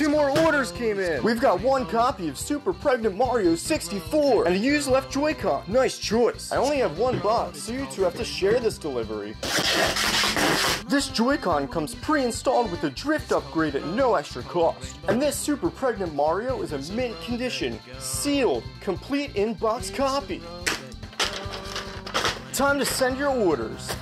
Two more orders came in. We've got one copy of Super Pregnant Mario 64 and a used left Joy-Con. Nice choice. I only have one box, so you two have to share this delivery. This Joy-Con comes pre-installed with a drift upgrade at no extra cost. And this Super Pregnant Mario is a mint condition, sealed, complete in-box copy. Time to send your orders.